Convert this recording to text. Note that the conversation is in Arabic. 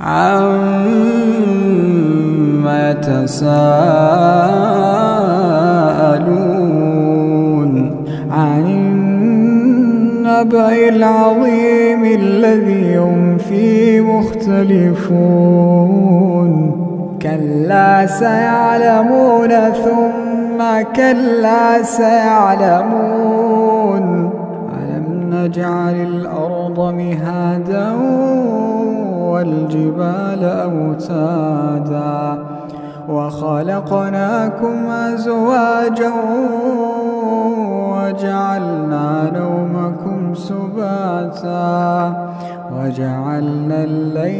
عما يتساءلون عن النبأ العظيم الذي هم فيه مختلفون. كلا سيعلمون ثم كلا سيعلمون. ألم نجعل الأرض مهادا والجبال أوتادا وخلقناكم أزواجا وجعلنا نومكم سباتا وجعلنا الليل